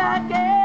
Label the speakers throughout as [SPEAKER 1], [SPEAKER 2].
[SPEAKER 1] सके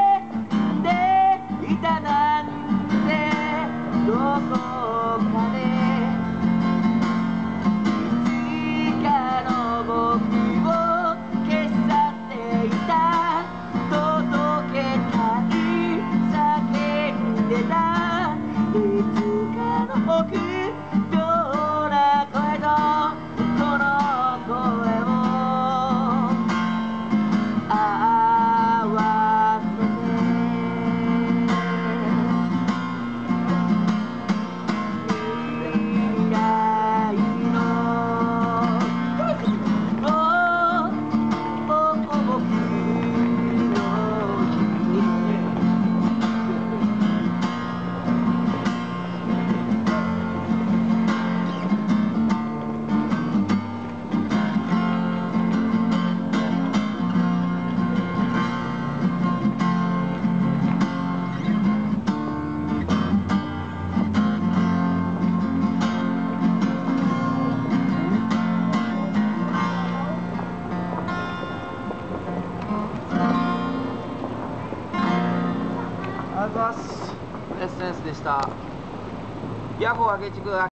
[SPEAKER 1] ます。エッセンスでした。ヤホー明智君